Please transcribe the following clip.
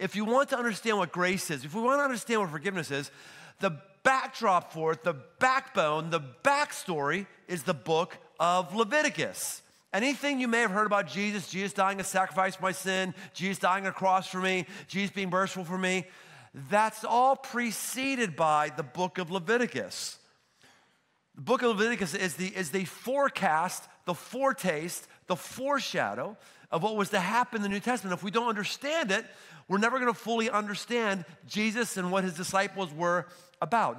if you want to understand what grace is, if we want to understand what forgiveness is, the backdrop for it, the backbone, the backstory is the book of Leviticus. Anything you may have heard about Jesus, Jesus dying a sacrifice for my sin, Jesus dying on a cross for me, Jesus being merciful for me, that's all preceded by the book of Leviticus. The book of Leviticus is the, is the forecast, the foretaste, the foreshadow of what was to happen in the New Testament. If we don't understand it, we're never going to fully understand Jesus and what his disciples were about.